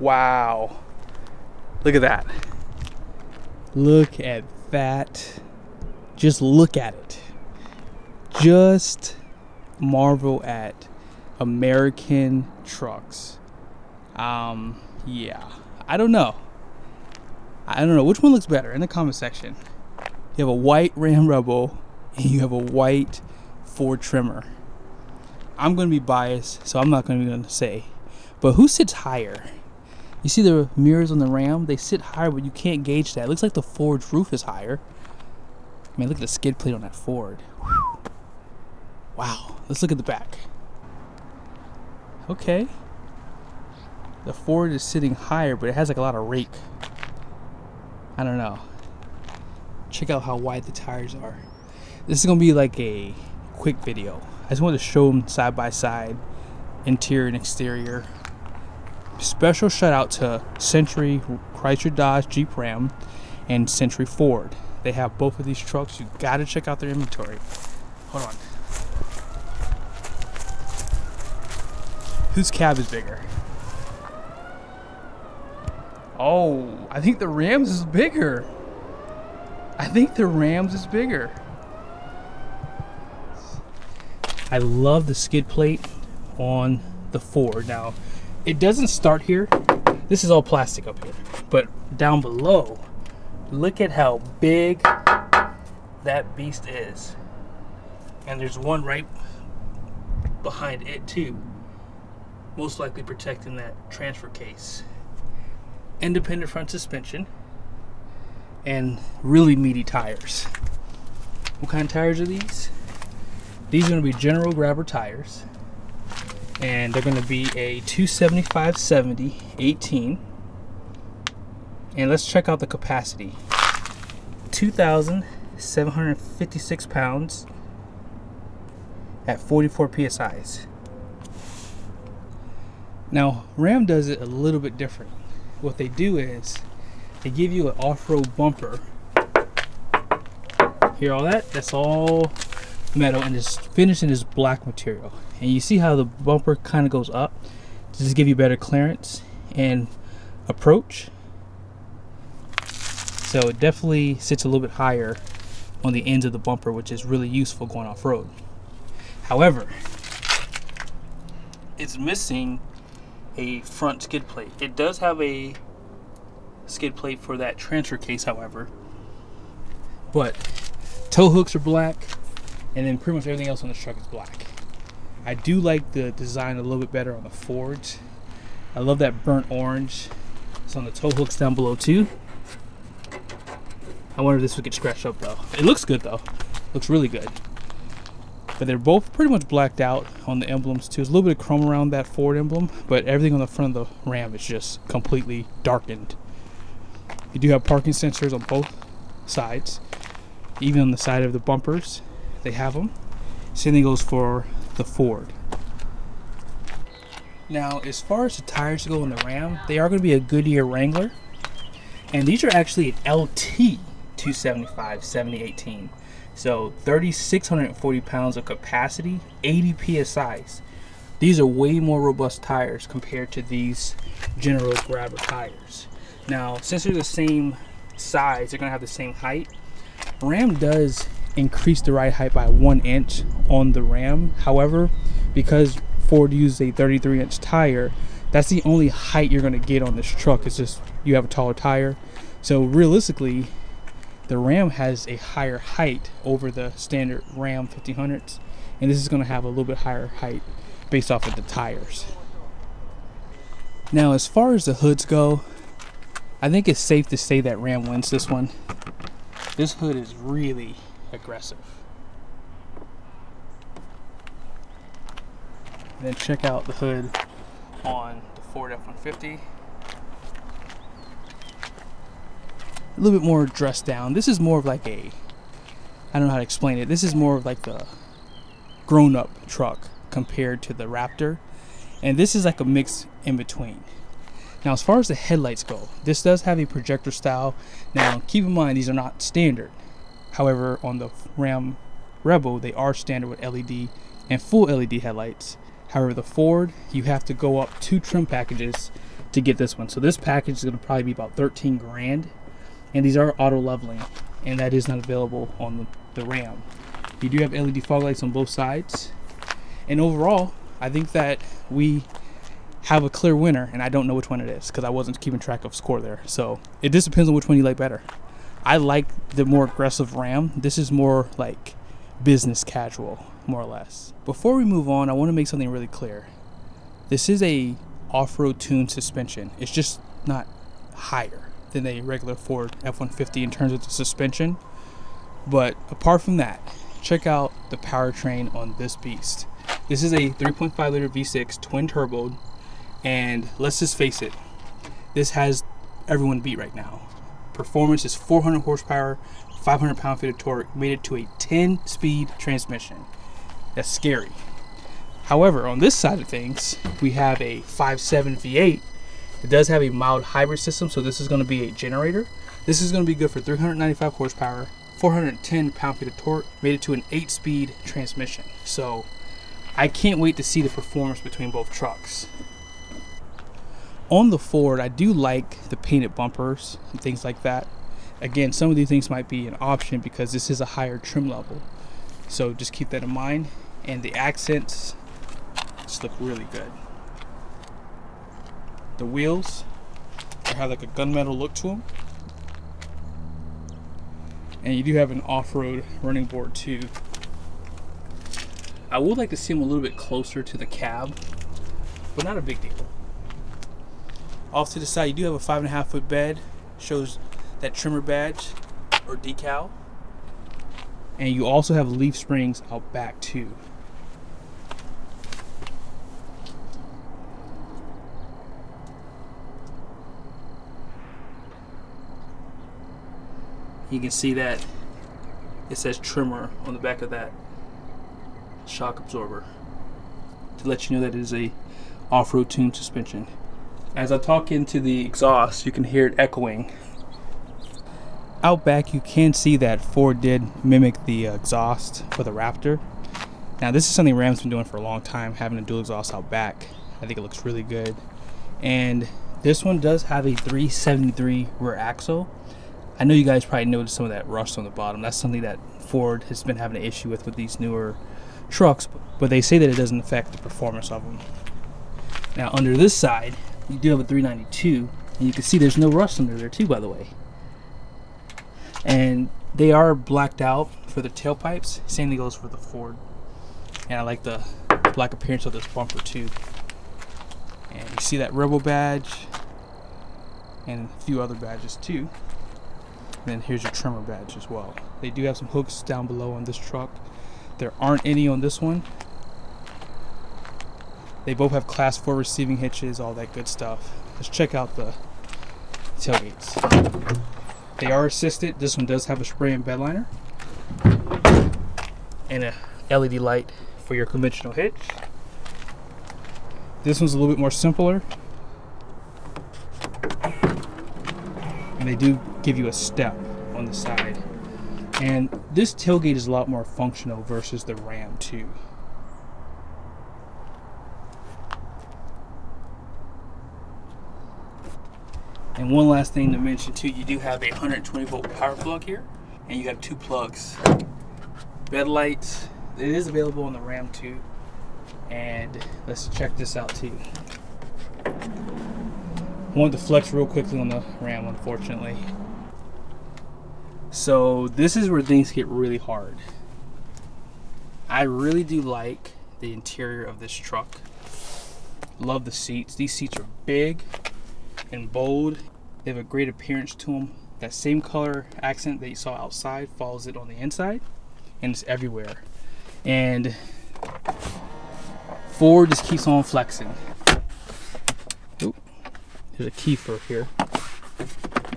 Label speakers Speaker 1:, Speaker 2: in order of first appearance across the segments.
Speaker 1: Wow. Look at that. Look at that. Just look at it. Just marvel at American trucks. Um, yeah. I don't know. I don't know. Which one looks better in the comment section? You have a white Ram Rebel and you have a white Ford Tremor. I'm going to be biased, so I'm not going to say. But who sits higher? You see the mirrors on the Ram? They sit higher, but you can't gauge that. It looks like the Ford's roof is higher. I mean, look at the skid plate on that Ford. Wow. Let's look at the back. Okay. The Ford is sitting higher, but it has like a lot of rake. I don't know. Check out how wide the tires are. This is going to be like a quick video. I just wanted to show them side by side, interior and exterior. Special shout out to Century Chrysler Dodge Jeep Ram and Century Ford. They have both of these trucks. You gotta check out their inventory. Hold on. Whose cab is bigger? Oh, I think the Rams is bigger. I think the Rams is bigger. I love the skid plate on the Ford. Now, it doesn't start here. This is all plastic up here. But down below, look at how big that beast is. And there's one right behind it too. Most likely protecting that transfer case. Independent front suspension. And really meaty tires. What kind of tires are these? These are going to be General Grabber tires. And they're going to be a 275 70 18. And let's check out the capacity 2,756 pounds at 44 psi's. Now, Ram does it a little bit different. What they do is they give you an off road bumper. Hear all that? That's all metal and it's finished in this black material and you see how the bumper kind of goes up to just give you better clearance and approach. So it definitely sits a little bit higher on the ends of the bumper which is really useful going off-road however it's missing a front skid plate. It does have a skid plate for that transfer case however but tow hooks are black and then pretty much everything else on this truck is black. I do like the design a little bit better on the Fords. I love that burnt orange. It's on the tow hooks down below too. I wonder if this would get scratched up though. It looks good though. Looks really good. But they're both pretty much blacked out on the emblems too. There's a little bit of chrome around that Ford emblem, but everything on the front of the Ram is just completely darkened. You do have parking sensors on both sides, even on the side of the bumpers they have them. Same thing goes for the Ford. Now, as far as the tires go on the Ram, they are going to be a Goodyear Wrangler. And these are actually an LT 275 7018. So 3,640 pounds of capacity, 80 PSIs. These are way more robust tires compared to these General Grabber tires. Now, since they're the same size, they're going to have the same height. Ram does increase the ride height by one inch on the Ram. However, because Ford used a 33 inch tire, that's the only height you're going to get on this truck. It's just you have a taller tire. So realistically, the Ram has a higher height over the standard Ram 1500s, and this is going to have a little bit higher height based off of the tires. Now, as far as the hoods go, I think it's safe to say that Ram wins this one. This hood is really aggressive. And then check out the hood on the Ford F-150. A little bit more dressed down. This is more of like a, I don't know how to explain it. This is more of like the grown-up truck compared to the Raptor. And this is like a mix in between. Now, as far as the headlights go, this does have a projector style. Now, keep in mind, these are not standard. However, on the Ram Rebel, they are standard with LED and full LED headlights. However, the Ford, you have to go up two trim packages to get this one. So this package is going to probably be about 13 grand, and these are auto leveling, and that is not available on the, Ram. You do have LED fog lights on both sides, and overall, I think that we have a clear winner, and I don't know which one it is because I wasn't keeping track of score there. So it just depends on which one you like better. I like the more aggressive Ram. This is more like business casual, more or less. Before we move on, I want to make something really clear. This is a off-road tuned suspension. It's just not higher than a regular Ford F-150 in terms of the suspension. But apart from that, check out the powertrain on this beast. This is a 3.5 liter V6 twin turbo, and let's just face it, this has everyone beat right now. Performance is 400 horsepower, 500 pound feet of torque, made it to a 10 speed transmission. That's scary. However, on this side of things, we have a 5.7 V8. It does have a mild hybrid system, so this is going to be a generator. This is going to be good for 395 horsepower, 410 pound feet of torque, made it to an 8 speed transmission. So I can't wait to see the performance between both trucks. On the Ford, I do like the painted bumpers and things like that. Again, some of these things might be an option because this is a higher trim level. So just keep that in mind. And the accents just look really good. The wheels have like a gunmetal look to them. And you do have an off-road running board too. I would like to see them a little bit closer to the cab, but not a big deal. Off to the side, you do have a five and a half foot bed. Shows that Tremor badge or decal. And you also have leaf springs out back too. You can see that it says Tremor on the back of that shock absorber to let you know that it is a off-road tuned suspension. As I talk into the exhaust, you can hear it echoing. Out back, you can see that Ford did mimic the exhaust for the Raptor. Now, this is something Ram's been doing for a long time, having a dual exhaust out back. I think it looks really good. And this one does have a 373 rear axle. I know you guys probably noticed some of that rust on the bottom. That's something that Ford has been having an issue with with these newer trucks, but they say that it doesn't affect the performance of them. Now, under this side, you do have a 392, and you can see there's no rust under there too, by the way. And they are blacked out for the tailpipes. Same thing goes for the Ford. And I like the black appearance of this bumper too. And you see that Rebel badge and a few other badges too. And then here's your Tremor badge as well. They do have some hooks down below on this truck. There aren't any on this one. They both have class 4 receiving hitches, all that good stuff. Let's check out the tailgates. They are assisted. This one does have a spray and bed liner. And a LED light for your conventional hitch. This one's a little bit more simpler. And they do give you a step on the side. And this tailgate is a lot more functional versus the Ram 2. And one last thing to mention too, you do have a 120 volt power plug here, and you have two plugs. Bed lights, it is available on the Ram too. And let's check this out too. Wanted to flex real quickly on the Ram, unfortunately. So this is where things get really hard. I really do like the interior of this truck. Love the seats. These seats are big and bold. They have a great appearance to them. That same color accent that you saw outside follows it on the inside and it's everywhere. And Ford just keeps on flexing. Oop, there's a key for here.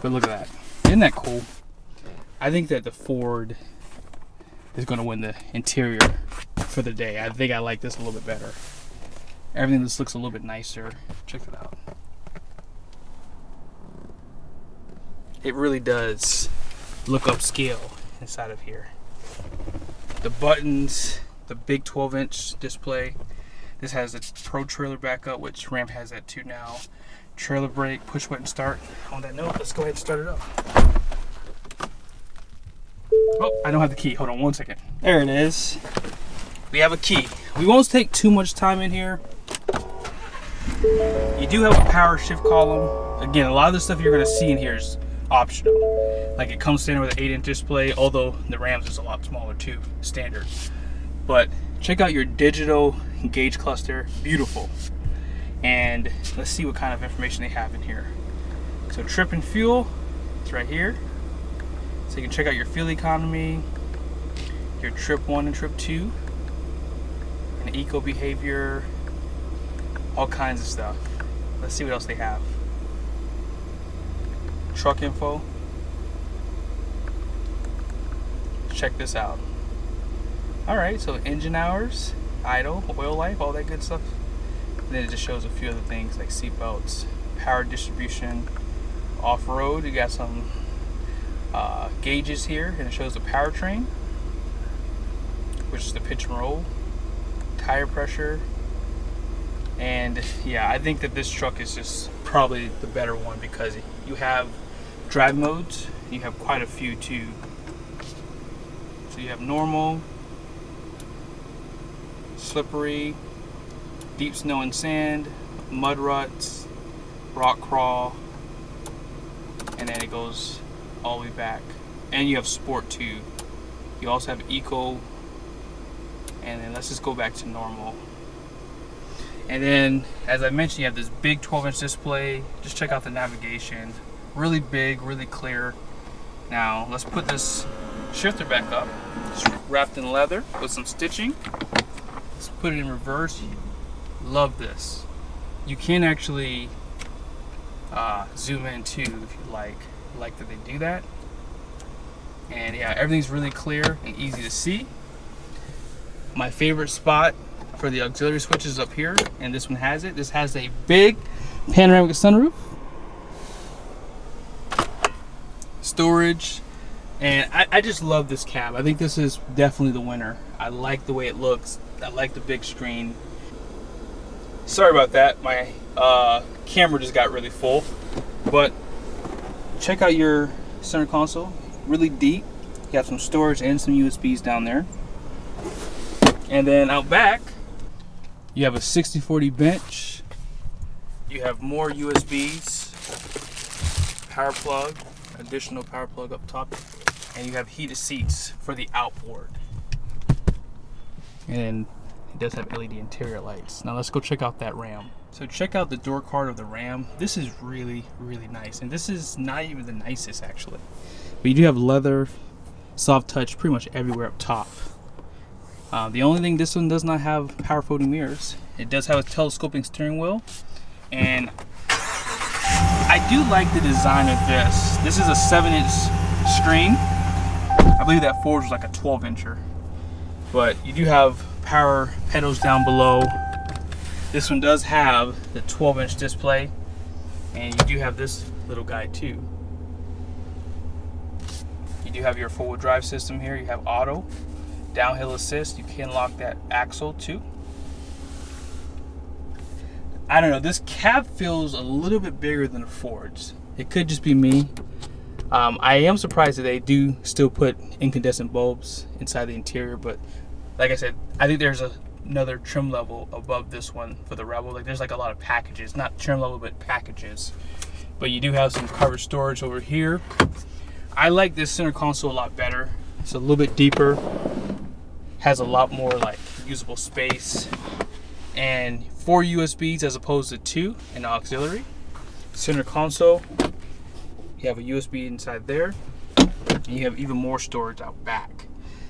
Speaker 1: But look at that. Isn't that cool? I think that the Ford is going to win the interior for the day. I think I like this a little bit better. Everything just looks a little bit nicer. Check it out. It really does look upscale inside of here. The buttons, the big 12 inch display. This has a pro trailer backup, which Ram has that too now. trailer brake, push button start. On that note, let's go ahead and start it up. Oh, I don't have the key. Hold on one second. There it is. We have a key. We won't take too much time in here. You do have a power shift column. Again, a lot of the stuff you're gonna see in here is optional. Like it comes standard with an 8 inch display, although the RAMs is a lot smaller too, standard. But check out your digital gauge cluster, beautiful. And let's see what kind of information they have in here. So trip and fuel, it's right here. So you can check out your fuel economy, your trip one and trip two, and eco behavior, all kinds of stuff. Let's see what else they have. Truck info. Check this out. All right, so engine hours, idle, oil life, all that good stuff. And then it just shows a few other things like seat belts, power distribution, off-road. You got some uh, gauges here, and it shows the powertrain, which is the pitch and roll, tire pressure, and yeah, I think that this truck is just probably the better one because you have drive modes. You have quite a few too. So you have normal, slippery, deep snow and sand, mud ruts, rock crawl, and then it goes all the way back. And you have sport too. You also have eco, and then let's just go back to normal. And then, as I mentioned, you have this big 12 inch display. Just check out the navigation. Really big, really clear. Now, let's put this shifter back up. It's wrapped in leather with some stitching. Let's put it in reverse. Love this. You can actually uh, zoom in too if you like. Like that they do that. And yeah, everything's really clear and easy to see. My favorite spot for the auxiliary switches up here, and this one has it. This has a big panoramic sunroof, storage, and I, I, just love this cab. I think this is definitely the winner. I like the way it looks. I like the big screen. Sorry about that. My uh, camera just got really full, but check out your center console. Really deep. You have some storage and some USBs down there. And then out back, you have a 60-40 bench. You have more USBs, power plug, additional power plug up top, and you have heated seats for the outboard. And it does have LED interior lights. Now let's go check out that RAM. So check out the door card of the RAM. This is really, really nice. And this is not even the nicest actually. But you do have leather, soft touch pretty much everywhere up top. Uh, the only thing this one does not have power folding mirrors. It does have a telescoping steering wheel. And I do like the design of this. This is a 7 inch screen. I believe that Ford was like a 12 incher. But you do have power pedals down below. This one does have the 12 inch display. And you do have this little guy too. You do have your four wheel drive system here. You have auto downhill assist. You can lock that axle too. I don't know, this cab feels a little bit bigger than a Ford's. It could just be me. Um, I am surprised that they do still put incandescent bulbs inside the interior, but like I said, I think there's a, another trim level above this one for the Rebel. Like there's like a lot of packages, not trim level, but packages. But you do have some covered storage over here. I like this center console a lot better. It's a little bit deeper has a lot more like usable space and four USBs as opposed to two and auxiliary. Center console, you have a USB inside there, and you have even more storage out back.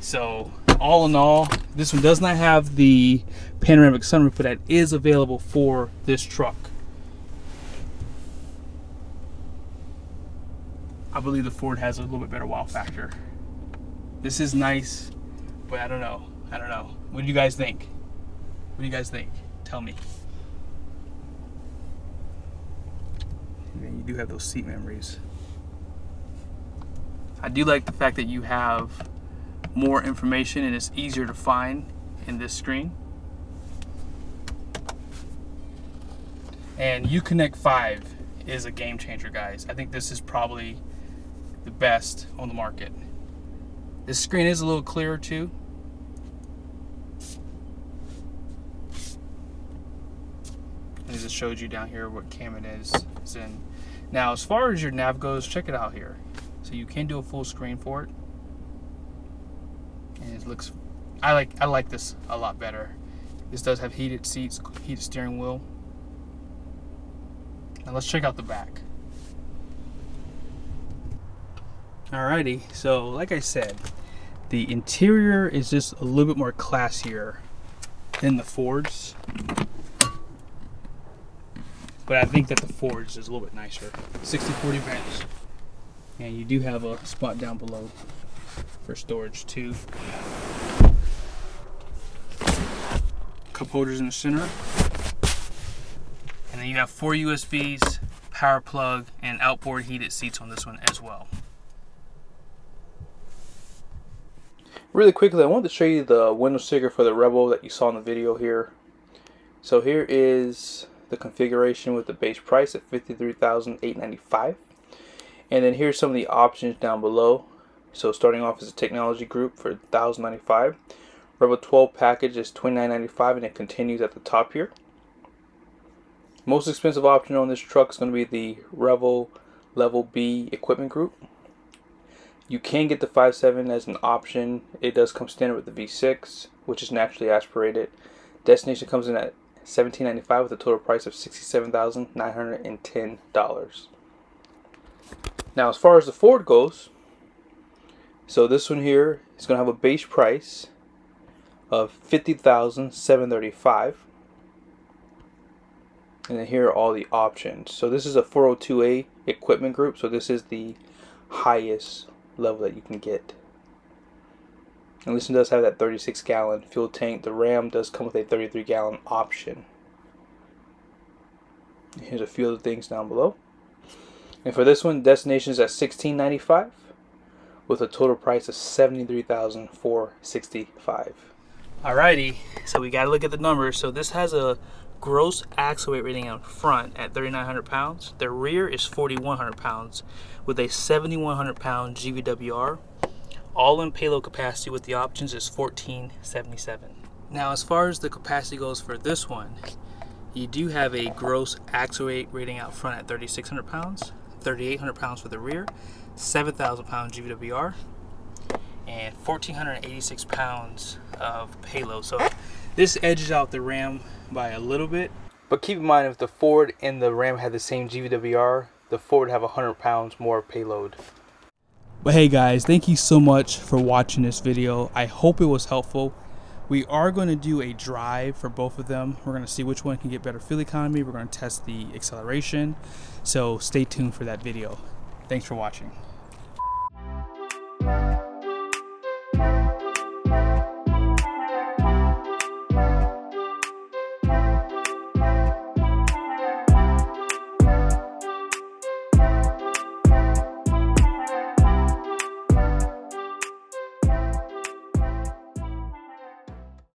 Speaker 1: So all in all, this one does not have the panoramic sunroof, but that is available for this truck. I believe the Ford has a little bit better wow factor. This is nice. But I don't know. I don't know. What do you guys think? What do you guys think? Tell me. And you do have those seat memories. I do like the fact that you have more information and it's easier to find in this screen. And Uconnect 5 is a game changer, guys. I think this is probably the best on the market. This screen is a little clearer too. It showed you down here what cam it is. It's in. Now, as far as your nav goes, check it out here. So you can do a full screen for it. And it looks, I like, I like this a lot better. This does have heated seats, heated steering wheel. Now let's check out the back. Alrighty, so like I said, the interior is just a little bit more classier than the Fords. But I think that the Fords is a little bit nicer. 60-40 bench. And you do have a spot down below for storage too. Cup holders in the center. And then you have four USBs, power plug, and outboard heated seats on this one as well. Really quickly, I wanted to show you the window sticker for the Rebel that you saw in the video here. So here is the configuration with the base price at $53,895. And then here's some of the options down below. So starting off as a technology group for 1,095. Rebel 12 package is $29.95 and it continues at the top here. Most expensive option on this truck is going to be the Rebel Level B equipment group. You can get the 5.7 as an option. It does come standard with the V6, which is naturally aspirated. Destination comes in at $17.95 with a total price of $67,910. Now, as far as the Ford goes, so this one here is going to have a base price of 50,735. And then here are all the options. So this is a 402A equipment group. So this is the highest level that you can get. And this one does have that 36 gallon fuel tank. The Ram does come with a 33 gallon option. Here's a few other things down below. And for this one, destination is at 16.95 with a total price of 73,465. Alrighty, so we gotta look at the numbers. So this has a gross axle weight rating out front at 3,900 pounds. The rear is 4,100 pounds with a 7,100 pound GVWR. All in payload capacity with the options is 1477. Now as far as the capacity goes for this one, you do have a gross axle weight rating out front at 3,600 pounds, 3,800 pounds for the rear, 7,000 pound GVWR, and 1,486 pounds of payload. So this edges out the Ram by a little bit. But keep in mind, if the Ford and the Ram had the same GVWR, the Ford have 100 pounds more payload. But hey guys, thank you so much for watching this video. I hope it was helpful. We are going to do a drive for both of them. We're going to see which one can get better fuel economy. We're going to test the acceleration. So stay tuned for that video. Thanks for watching.